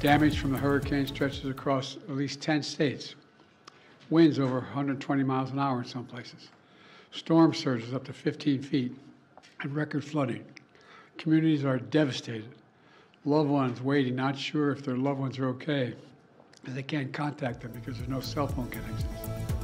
Damage from the hurricane stretches across at least 10 states. Winds over 120 miles an hour in some places. Storm surges up to 15 feet and record flooding. Communities are devastated. Loved ones waiting, not sure if their loved ones are okay. And they can't contact them because there's no cell phone connections.